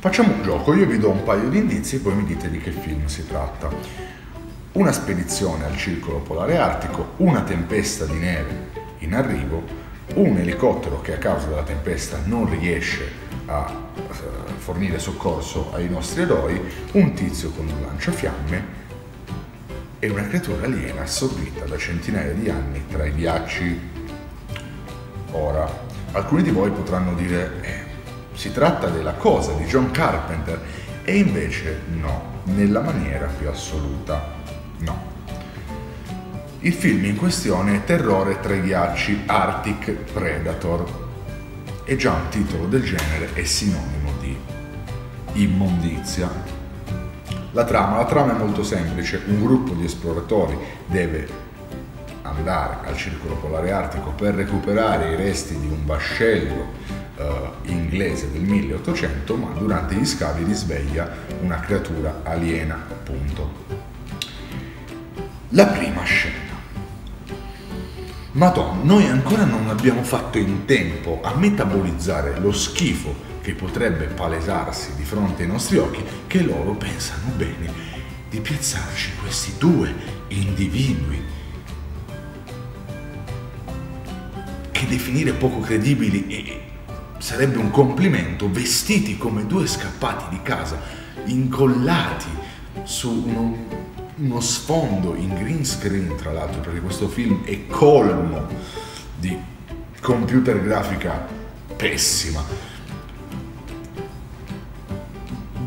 Facciamo un gioco, io vi do un paio di indizi e poi mi dite di che film si tratta. Una spedizione al circolo polare artico, una tempesta di neve in arrivo, un elicottero che a causa della tempesta non riesce a eh, fornire soccorso ai nostri eroi, un tizio con un lanciafiamme e una creatura aliena assorbita da centinaia di anni tra i ghiacci. Ora, alcuni di voi potranno dire, eh, si tratta della cosa di John Carpenter e invece no, nella maniera più assoluta no. Il film in questione è Terrore tra i ghiacci Arctic Predator e già un titolo del genere è sinonimo di immondizia. La trama, la trama è molto semplice, un gruppo di esploratori deve andare al circolo polare artico per recuperare i resti di un vascello uh, inglese del 1800, ma durante gli scavi risveglia una creatura aliena, appunto. La prima scena. Madonna, noi ancora non abbiamo fatto in tempo a metabolizzare lo schifo che potrebbe palesarsi di fronte ai nostri occhi, che loro pensano bene di piazzarci questi due individui definire poco credibili e sarebbe un complimento, vestiti come due scappati di casa, incollati su uno, uno sfondo in green screen, tra l'altro, perché questo film è colmo di computer grafica pessima.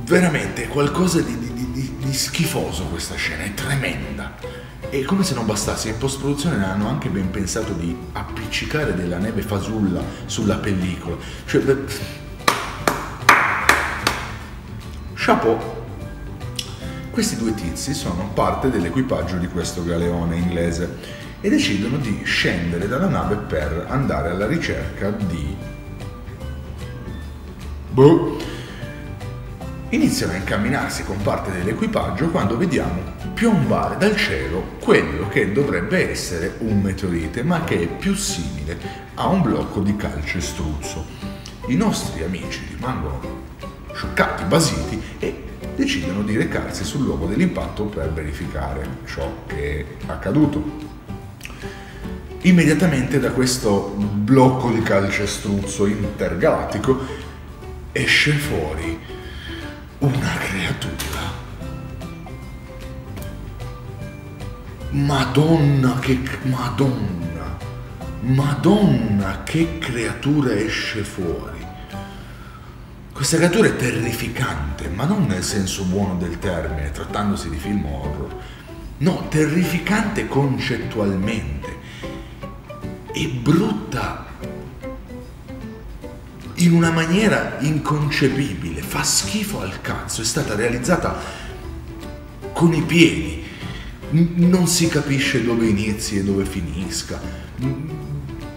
Veramente è qualcosa di, di, di, di schifoso questa scena, è tremenda. E come se non bastasse, in post-produzione hanno anche ben pensato di appiccicare della neve fasulla sulla pellicola. Cioè. Chapeau. Questi due tizi sono parte dell'equipaggio di questo galeone inglese e decidono di scendere dalla nave per andare alla ricerca di... Boh. Iniziano a incamminarsi con parte dell'equipaggio quando vediamo piombare dal cielo quello che dovrebbe essere un meteorite, ma che è più simile a un blocco di calcestruzzo. I nostri amici rimangono scioccati, basiti e decidono di recarsi sul luogo dell'impatto per verificare ciò che è accaduto. Immediatamente da questo blocco di calcestruzzo intergalattico esce fuori una creatura Madonna che... Madonna! Madonna che creatura esce fuori! Questa creatura è terrificante, ma non nel senso buono del termine, trattandosi di film horror. No, terrificante concettualmente. E brutta in una maniera inconcepibile. Fa schifo al cazzo. È stata realizzata con i piedi non si capisce dove inizi e dove finisca,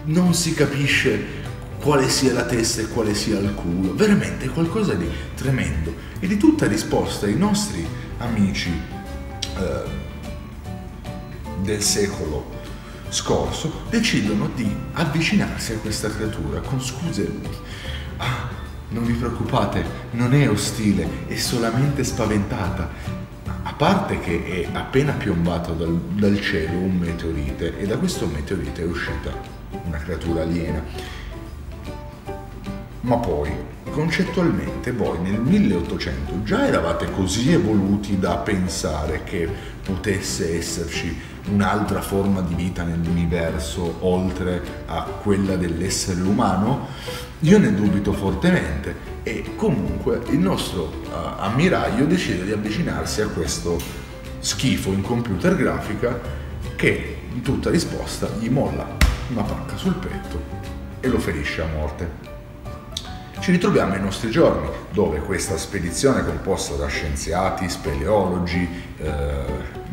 non si capisce quale sia la testa e quale sia il culo, veramente qualcosa di tremendo. E di tutta risposta i nostri amici eh, del secolo scorso decidono di avvicinarsi a questa creatura con scuse. Ah, non vi preoccupate, non è ostile, è solamente spaventata a parte che è appena piombato dal, dal cielo un meteorite e da questo meteorite è uscita una creatura aliena. Ma poi, concettualmente, voi nel 1800 già eravate così evoluti da pensare che potesse esserci un'altra forma di vita nell'universo oltre a quella dell'essere umano? Io ne dubito fortemente e comunque il nostro uh, ammiraglio decide di avvicinarsi a questo schifo in computer grafica che in tutta risposta gli molla una pacca sul petto e lo ferisce a morte. Ci ritroviamo ai nostri giorni, dove questa spedizione composta da scienziati, speleologi, eh,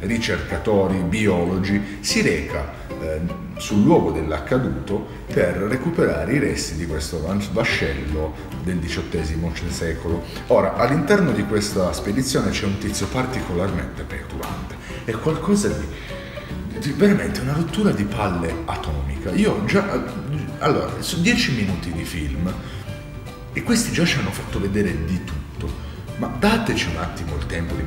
ricercatori, biologi, si reca eh, sul luogo dell'accaduto per recuperare i resti di questo vascello del XVIII secolo. Ora, all'interno di questa spedizione c'è un tizio particolarmente petulante, è qualcosa di, veramente una rottura di palle atomica. Io già, allora, su dieci minuti di film E questi già ci hanno fatto vedere di tutto. Ma dateci un attimo il tempo di,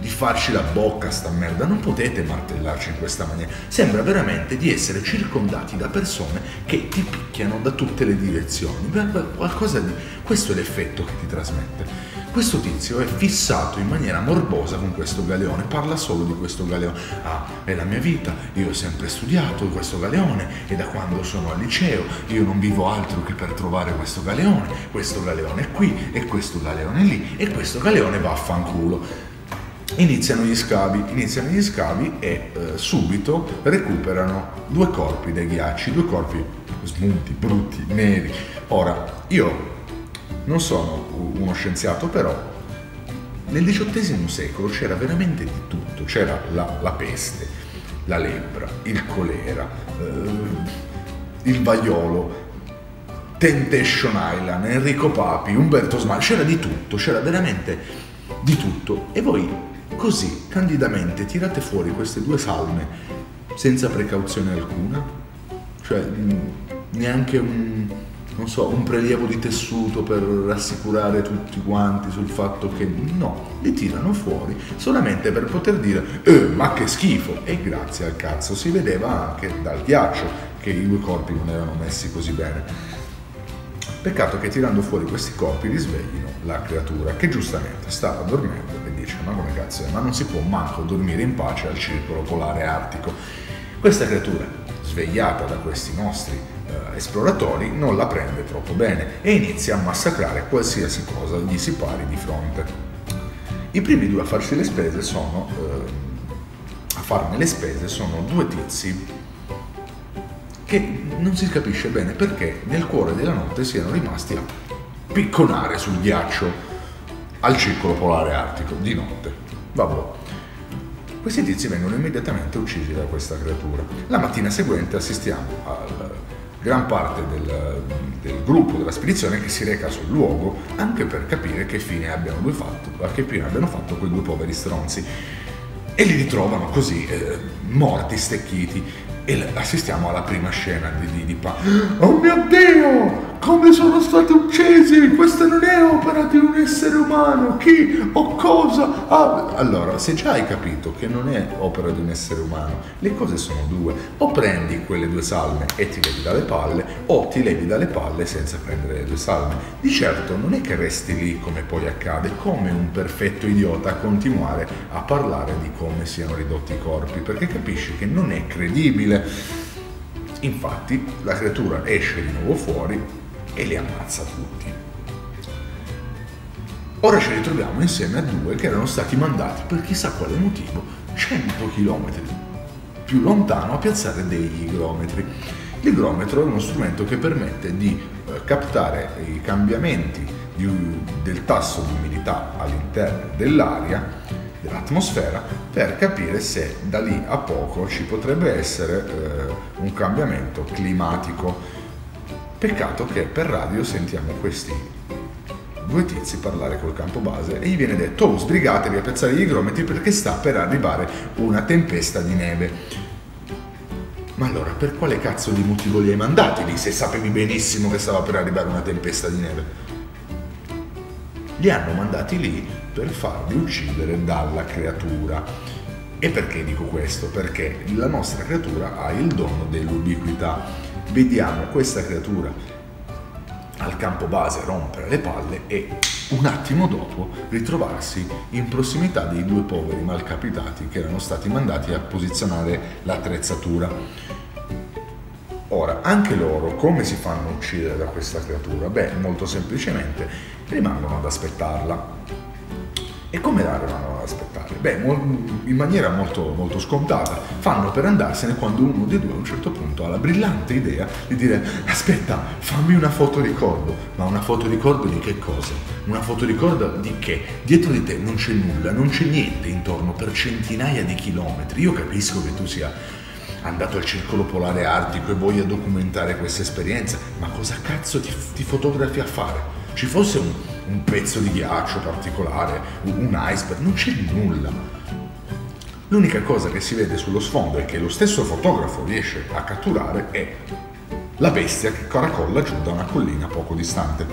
di, farci la bocca a sta merda. Non potete martellarci in questa maniera. Sembra veramente di essere circondati da persone che ti picchiano da tutte le direzioni. Qualcosa di... Questo è l'effetto che ti trasmette. Questo tizio è fissato in maniera morbosa con questo galeone, parla solo di questo galeone. Ah, è la mia vita, io ho sempre studiato questo galeone e da quando sono al liceo io non vivo altro che per trovare questo galeone, questo galeone è qui e questo galeone è lì e questo galeone va a fanculo. Iniziano gli scavi, iniziano gli scavi e eh, subito recuperano due corpi dei ghiacci, due corpi smunti, brutti, neri. Ora, io non sono uno scienziato, però nel XVIII secolo c'era veramente di tutto, c'era la, la peste, la lebbra, il colera, eh, il vaiolo, Temptation Island, Enrico Papi, Umberto Smart, c'era di tutto, c'era veramente di tutto. E voi così, candidamente, tirate fuori queste due salme senza precauzione alcuna? Cioè, neanche un, so, un prelievo di tessuto per rassicurare tutti quanti sul fatto che no, li tirano fuori solamente per poter dire eh, ma che schifo! E grazie al cazzo si vedeva anche dal ghiaccio che i due corpi non erano messi così bene. Peccato che tirando fuori questi corpi risveglino la creatura che giustamente stava dormendo dice ma come cazzo è? Ma non si può manco dormire in pace al circolo polare artico. Questa creatura, svegliata da questi nostri eh, esploratori non la prende troppo bene e inizia a massacrare qualsiasi cosa gli si pari di fronte. I primi due a farsi le spese sono, eh, a farne le spese sono due tizi che non si capisce bene perché nel cuore della notte siano rimasti a picconare sul ghiaccio al circolo polare artico di notte. Vabbè. Questi tizi vengono immediatamente uccisi da questa creatura. La mattina seguente assistiamo al gran parte del, del, gruppo della spedizione che si reca sul luogo anche per capire che fine abbiano, fatto, che fine abbiano fatto quei due poveri stronzi e li ritrovano così eh, morti, stecchiti e assistiamo alla prima scena di, di, Oh mio Dio! Come sono stati uccisi? Questa non è opera di un essere umano. Chi o cosa? Ah, allora, se già hai capito che non è opera di un essere umano, le cose sono due. O prendi quelle due salme e ti levi dalle palle, o ti levi dalle palle senza prendere le due salme. Di certo non è che resti lì come poi accade, come un perfetto idiota a continuare a parlare di come siano ridotti i corpi, perché capisci che non è credibile. Infatti la creatura esce di nuovo fuori e li ammazza tutti. Ora ci ritroviamo insieme a due che erano stati mandati per chissà quale motivo 100 km più lontano a piazzare degli igrometri. L'igrometro è uno strumento che permette di eh, captare i cambiamenti di, del tasso di umidità all'interno dell'aria, dell'atmosfera, per capire se da lì a poco ci potrebbe essere eh, un cambiamento climatico Peccato che per radio sentiamo questi due tizi parlare col campo base e gli viene detto oh sbrigatevi a piazzare gli igrometri perché sta per arrivare una tempesta di neve. Ma allora per quale cazzo di motivo li hai mandati lì se sapevi benissimo che stava per arrivare una tempesta di neve? Li hanno mandati lì per farli uccidere dalla creatura. E perché dico questo? Perché la nostra creatura ha il dono dell'ubiquità vediamo questa creatura al campo base rompere le palle e un attimo dopo ritrovarsi in prossimità dei due poveri malcapitati che erano stati mandati a posizionare l'attrezzatura. Ora, anche loro come si fanno uccidere da questa creatura? Beh, molto semplicemente rimangono ad aspettarla. E come la aspettare? Beh, in maniera molto, molto scontata. Fanno per andarsene quando uno dei due a un certo punto ha la brillante idea di dire aspetta, fammi una fotoricordo. Ma una fotoricordo di che cosa? Una fotoricordo di che? Dietro di te non c'è nulla, non c'è niente intorno per centinaia di chilometri. Io capisco che tu sia andato al circolo polare artico e voglia documentare questa esperienza, ma cosa cazzo ti, ti fotografi a fare? Ci fosse un, un pezzo di ghiaccio particolare, un iceberg, non c'è nulla. L'unica cosa che si vede sullo sfondo e che lo stesso fotografo riesce a catturare è la bestia che caracolla giù da una collina poco distante.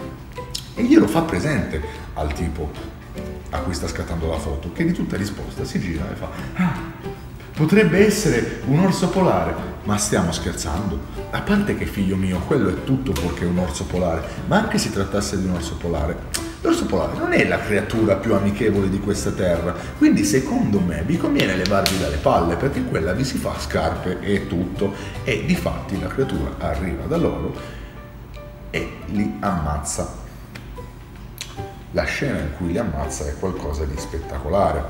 E glielo fa presente al tipo a cui sta scattando la foto, che di tutta risposta si gira e fa Ah, potrebbe essere un orso polare, ma stiamo scherzando. A parte che figlio mio, quello è tutto perché è un orso polare, ma anche si trattasse di un orso polare, L'orso polare non è la creatura più amichevole di questa terra, quindi secondo me vi conviene levarvi dalle palle perché quella vi si fa scarpe e tutto e di fatti la creatura arriva da loro e li ammazza. La scena in cui li ammazza è qualcosa di spettacolare.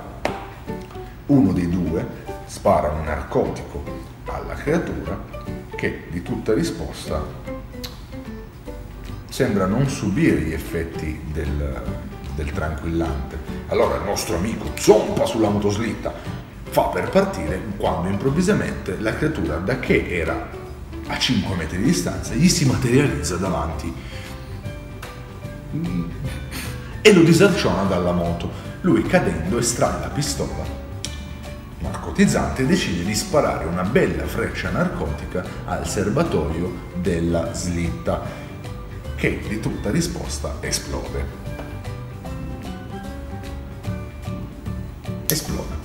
Uno dei due spara un narcotico alla creatura che di tutta risposta sembra non subire gli effetti del, del tranquillante. Allora il nostro amico zompa sulla motoslitta, fa per partire quando improvvisamente la creatura da che era a 5 metri di distanza gli si materializza davanti e lo disarciona dalla moto. Lui cadendo estrae la pistola narcotizzante e decide di sparare una bella freccia narcotica al serbatoio della slitta che di tutta risposta esplode. Esplode.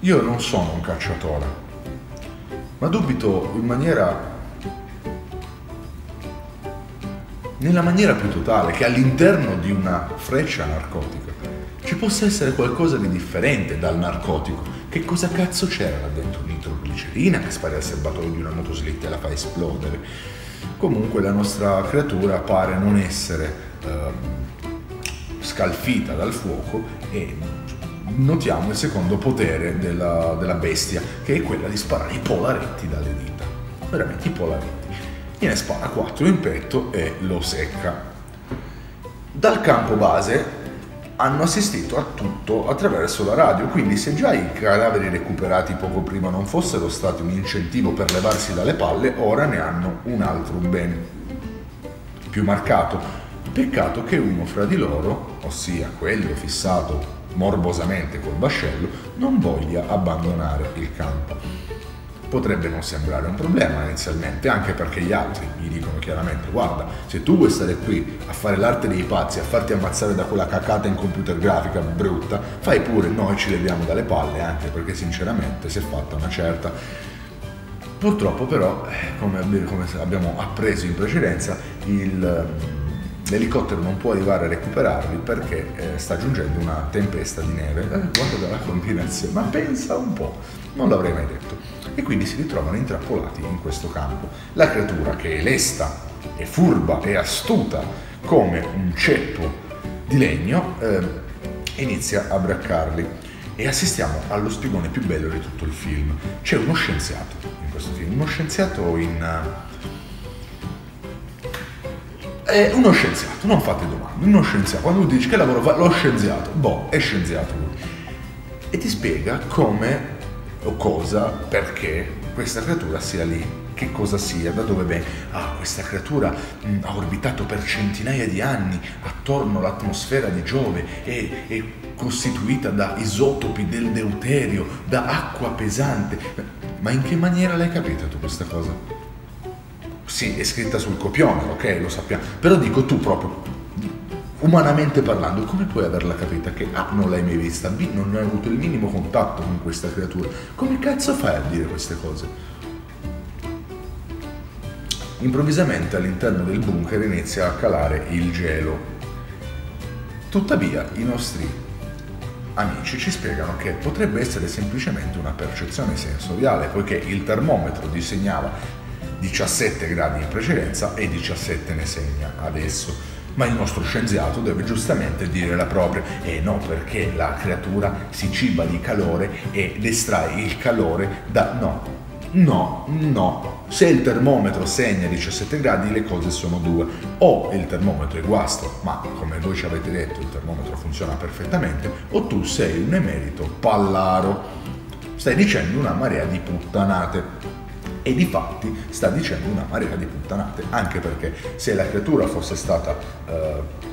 Io non sono un cacciatore, ma dubito in maniera nella maniera più totale che all'interno di una freccia narcotica ci possa essere qualcosa di differente dal narcotico. Che cosa cazzo c'era là dentro? Nitroglicerina che spara al serbatoio di una motoslitta e la fa esplodere comunque la nostra creatura pare non essere eh, scalfita dal fuoco e notiamo il secondo potere della, della, bestia che è quella di sparare i polaretti dalle dita. Veramente i polaretti. Gliene spara 4 in petto e lo secca. Dal campo base hanno assistito a tutto attraverso la radio, quindi se già i cadaveri recuperati poco prima non fossero stati un incentivo per levarsi dalle palle, ora ne hanno un altro ben più marcato. Peccato che uno fra di loro, ossia quello fissato morbosamente col vascello, non voglia abbandonare il campo potrebbe non sembrare un problema inizialmente, anche perché gli altri gli dicono chiaramente guarda, se tu vuoi stare qui a fare l'arte dei pazzi, a farti ammazzare da quella cacata in computer grafica brutta, fai pure, noi ci leviamo dalle palle, anche perché sinceramente si è fatta una certa... Purtroppo però, eh, come abbiamo appreso in precedenza, il l'elicottero non può arrivare a recuperarli perché eh, sta giungendo una tempesta di neve. Eh, guarda la combinazione, ma pensa un po', non l'avrei mai detto. E quindi si ritrovano intrappolati in questo campo. La creatura che è lesta, è furba e astuta come un ceppo di legno eh, inizia a braccarli. E assistiamo allo spigone più bello di tutto il film. C'è uno scienziato in questo film, uno scienziato in è uno scienziato, non fate domande, uno scienziato. Quando tu dici che lavoro fa, lo scienziato, boh, è scienziato lui. E ti spiega come o cosa, perché questa creatura sia lì, che cosa sia, da dove viene. Ah, questa creatura mh, mm, ha orbitato per centinaia di anni attorno all'atmosfera di Giove, è, è costituita da isotopi del deuterio, da acqua pesante. Ma in che maniera l'hai capita tu questa cosa? sì, è scritta sul copione, ok, lo sappiamo, però dico tu proprio, umanamente parlando, come puoi averla capita che A non l'hai mai vista, B non hai avuto il minimo contatto con questa creatura? Come cazzo fai a dire queste cose? Improvvisamente all'interno del bunker inizia a calare il gelo. Tuttavia i nostri amici ci spiegano che potrebbe essere semplicemente una percezione sensoriale, poiché il termometro disegnava 17 gradi in precedenza e 17 ne segna adesso. Ma il nostro scienziato deve giustamente dire la propria e no perché la creatura si ciba di calore ed estrae il calore da... no, No, no. Se il termometro segna 17 gradi le cose sono due. O il termometro è guasto, ma come voi ci avete detto il termometro funziona perfettamente, o tu sei un emerito pallaro. Stai dicendo una marea di puttanate e di fatti sta dicendo una marea di puttanate, anche perché se la creatura fosse stata eh,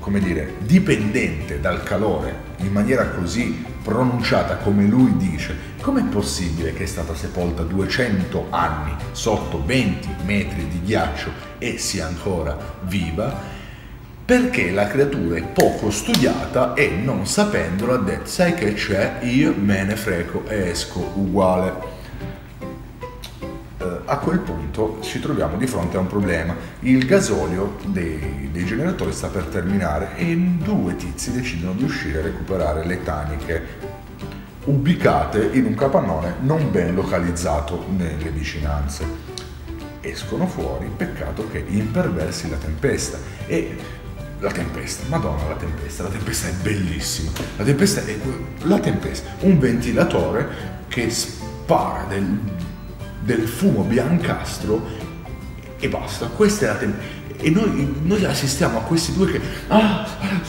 come dire, dipendente dal calore in maniera così pronunciata come lui dice, com'è possibile che è stata sepolta 200 anni sotto 20 metri di ghiaccio e sia ancora viva? Perché la creatura è poco studiata e non sapendolo ha detto sai che c'è, io me ne freco e esco uguale a quel punto ci troviamo di fronte a un problema. Il gasolio dei, dei, generatori sta per terminare e due tizi decidono di uscire a recuperare le taniche ubicate in un capannone non ben localizzato nelle vicinanze. Escono fuori, peccato che imperversi la tempesta e la tempesta, madonna la tempesta, la tempesta è bellissima, la tempesta è la tempesta, un ventilatore che spara del del fumo biancastro e basta. Questa è la temperatura. E noi, noi, assistiamo a questi due che, ah,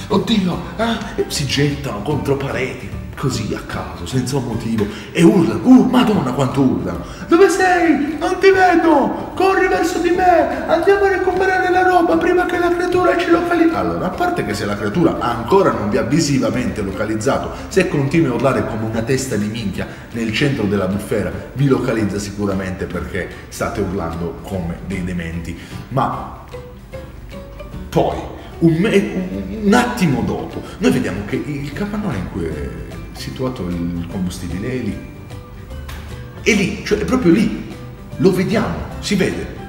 oddio, ah, si gettano contro pareti, così a caso, senza un motivo, e urlano, uh, madonna quanto urlano, dove sei? Non ti vedo, corri verso di me, andiamo a recuperare la roba prima che la creatura ci localizzi. Allora, a parte che se la creatura ancora non vi ha visivamente localizzato, se continui a urlare come una testa di minchia nel centro della bufera, vi localizza sicuramente perché state urlando come dei dementi. Ma poi, un, me- un attimo dopo, noi vediamo che il capannone in cui situato il combustibile è lì. È lì, cioè è proprio lì. Lo vediamo, si vede.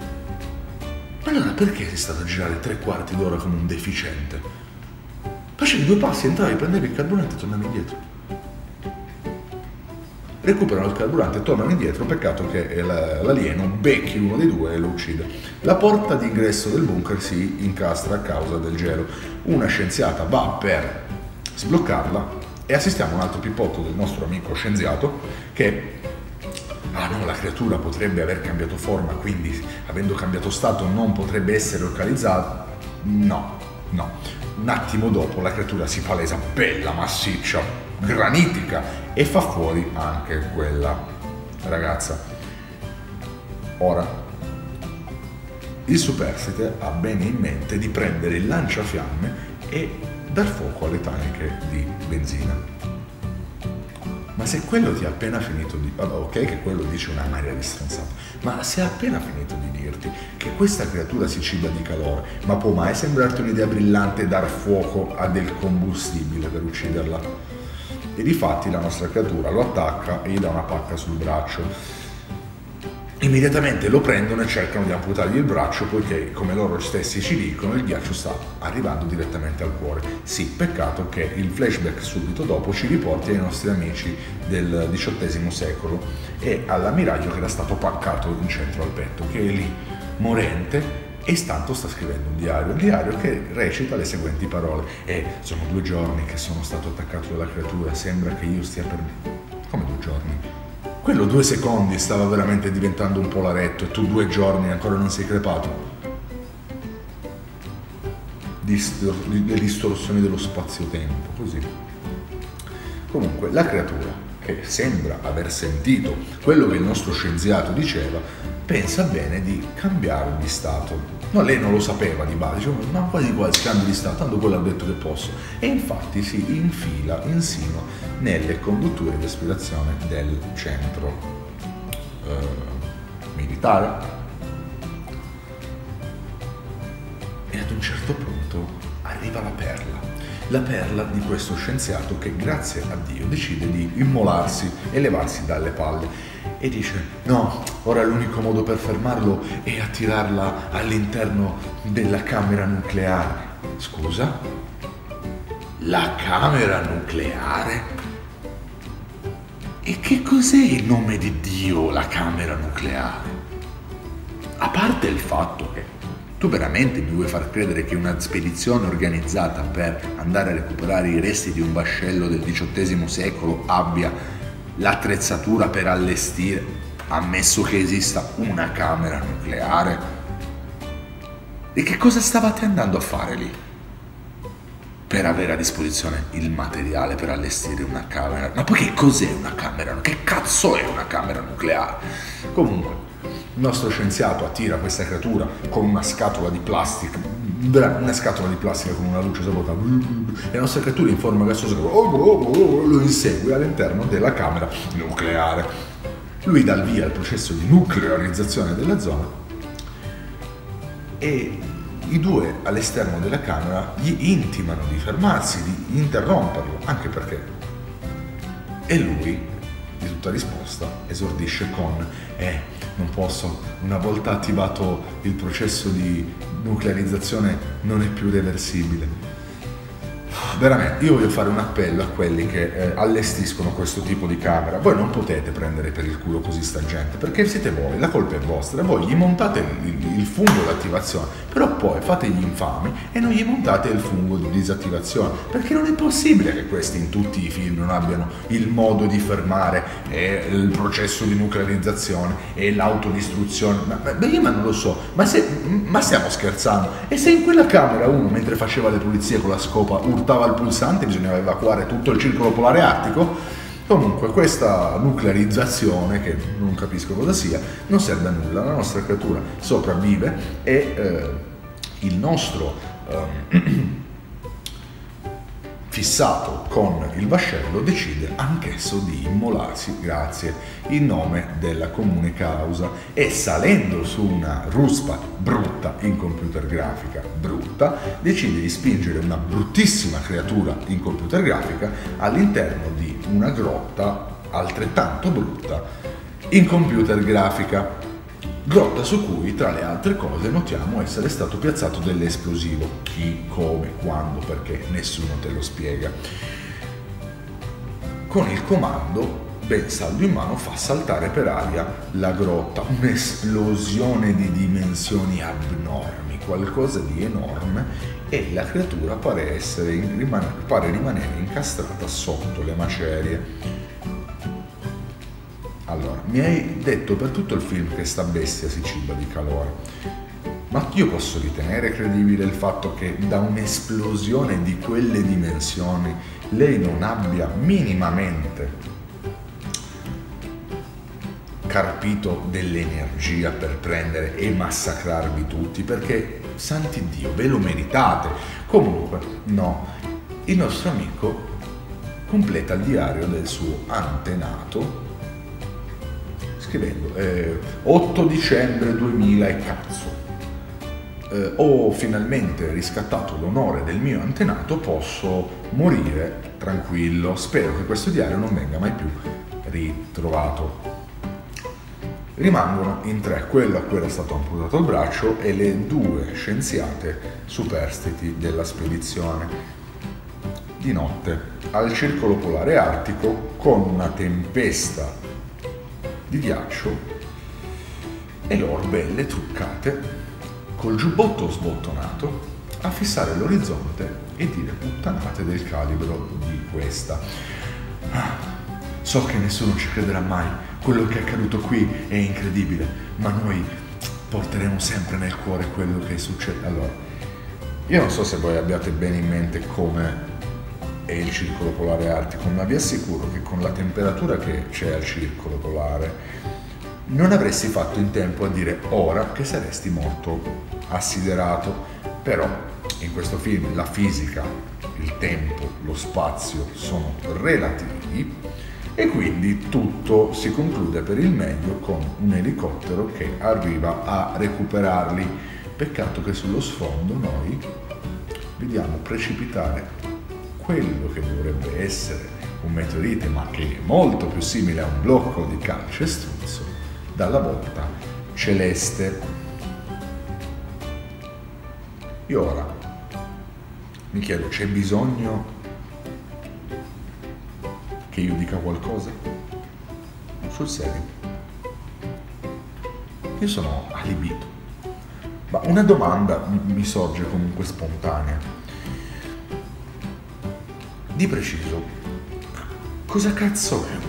Ma allora perché sei stato a girare tre quarti d'ora come un deficiente? Facevi due passi, entravi, prendevi il carburante e tornavi indietro. Recuperano il carburante tornano indietro, peccato che l'alieno becchi uno dei due e lo uccide. La porta d'ingresso del bunker si incastra a causa del gelo. Una scienziata va per sbloccarla e assistiamo a un altro pippotto del nostro amico scienziato che ah no, la creatura potrebbe aver cambiato forma, quindi avendo cambiato stato non potrebbe essere localizzata. No, no. Un attimo dopo la creatura si palesa bella, massiccia, granitica e fa fuori anche quella ragazza. Ora, il superstite ha bene in mente di prendere il lanciafiamme e dar fuoco alle taniche di benzina. Ma se quello ti ha appena finito di... Vabbè, ok che quello dice una marea di stronzate, ma se ha appena finito di dirti che questa creatura si ciba di calore, ma può mai sembrarti un'idea brillante dar fuoco a del combustibile per ucciderla? E difatti la nostra creatura lo attacca e gli dà una pacca sul braccio immediatamente lo prendono e cercano di amputargli il braccio poiché, come loro stessi ci dicono, il ghiaccio sta arrivando direttamente al cuore. Sì, peccato che il flashback subito dopo ci riporti ai nostri amici del XVIII secolo e all'ammiraglio che era stato paccato in centro al petto, che è lì, morente, e intanto sta scrivendo un diario, un diario che recita le seguenti parole. E sono due giorni che sono stato attaccato dalla creatura, sembra che io stia per... Come due giorni? Quello due secondi stava veramente diventando un polaretto e tu due giorni ancora non sei crepato. Distor- le distorsioni dello spazio-tempo, così. Comunque, la creatura, che sembra aver sentito quello che il nostro scienziato diceva, pensa bene di cambiare di stato. No, lei non lo sapeva di base, diceva, ma quasi quasi cambio di stato, tanto quello ha detto che posso. E infatti si infila insino nelle condutture di aspirazione del centro eh, militare. E ad un certo punto arriva la perla la perla di questo scienziato che grazie a Dio decide di immolarsi e levarsi dalle palle e dice no, ora l'unico modo per fermarlo è attirarla all'interno della camera nucleare. Scusa? La camera nucleare? E che cos'è il nome di Dio, la camera nucleare? A parte il fatto che tu veramente mi vuoi far credere che una spedizione organizzata per andare a recuperare i resti di un vascello del XVIII secolo abbia l'attrezzatura per allestire, ammesso che esista una camera nucleare? E che cosa stavate andando a fare lì? Per avere a disposizione il materiale per allestire una camera. Ma poi che cos'è una camera? Che cazzo è una camera nucleare? Comunque, il nostro scienziato attira questa creatura con una scatola di plastica una scatola di plastica con una luce sopra e la nostra creatura in forma gassosa lo insegue all'interno della camera nucleare. Lui dà il via al processo di nuclearizzazione della zona e i due all'esterno della camera gli intimano di fermarsi, di interromperlo, anche perché. E lui, di tutta risposta, esordisce con Eh, non posso, una volta attivato il processo di nuclearizzazione non è più reversibile veramente, io voglio fare un appello a quelli che eh, allestiscono questo tipo di camera. Voi non potete prendere per il culo così sta gente, perché siete voi, la colpa è vostra. Voi gli montate il, il fungo d'attivazione, però poi fate gli infami e non gli montate il fungo di disattivazione, perché non è possibile che questi in tutti i film non abbiano il modo di fermare eh, il processo di nuclearizzazione e l'autodistruzione. Ma, ma io non lo so, ma, se, ma stiamo scherzando? E se in quella camera uno, mentre faceva le pulizie con la scopa, urtava al pulsante, bisognava evacuare tutto il circolo polare artico. Comunque questa nuclearizzazione, che non capisco cosa sia, non serve a nulla, la nostra creatura sopravvive e eh, il nostro eh, fissato con il vascello, decide anch'esso di immolarsi. Grazie. In nome della comune causa. E salendo su una ruspa brutta in computer grafica brutta, decide di spingere una bruttissima creatura in computer grafica all'interno di una grotta altrettanto brutta in computer grafica grotta su cui, tra le altre cose, notiamo essere stato piazzato dell'esplosivo. Chi, come, quando, perché, nessuno te lo spiega. Con il comando, ben saldo in mano, fa saltare per aria la grotta, un'esplosione di dimensioni abnormi, qualcosa di enorme e la creatura pare, essere, pare rimanere incastrata sotto le macerie allora, mi hai detto per tutto il film che sta bestia si ciba di calore, ma io posso ritenere credibile il fatto che da un'esplosione di quelle dimensioni lei non abbia minimamente carpito dell'energia per prendere e massacrarvi tutti, perché, santi Dio, ve lo meritate. Comunque, no, il nostro amico completa il diario del suo antenato scrivendo eh, 8 dicembre 2000 e cazzo. Eh, ho finalmente riscattato l'onore del mio antenato, posso morire tranquillo. Spero che questo diario non venga mai più ritrovato. Rimangono in tre quello a cui era stato amputato il braccio e le due scienziate superstiti della spedizione. Di notte, al circolo polare artico, con una tempesta di ghiaccio e loro belle truccate col giubbotto sbottonato a fissare l'orizzonte e dire puttanate del calibro di questa. So che nessuno ci crederà mai, quello che è accaduto qui è incredibile, ma noi porteremo sempre nel cuore quello che succede. Allora, io non so se voi abbiate bene in mente come e il circolo polare artico, ma vi assicuro che con la temperatura che c'è al circolo polare non avresti fatto in tempo a dire ora che saresti morto assiderato. Però in questo film la fisica, il tempo, lo spazio sono relativi e quindi tutto si conclude per il meglio con un elicottero che arriva a recuperarli. Peccato che sullo sfondo noi vediamo precipitare quello che dovrebbe essere un meteorite, ma che è molto più simile a un blocco di calce struzzo, dalla volta celeste. E ora mi chiedo, c'è bisogno che io dica qualcosa? Sul serio. Io sono alibito. Ma una domanda mi sorge comunque spontanea di preciso, cosa cazzo è?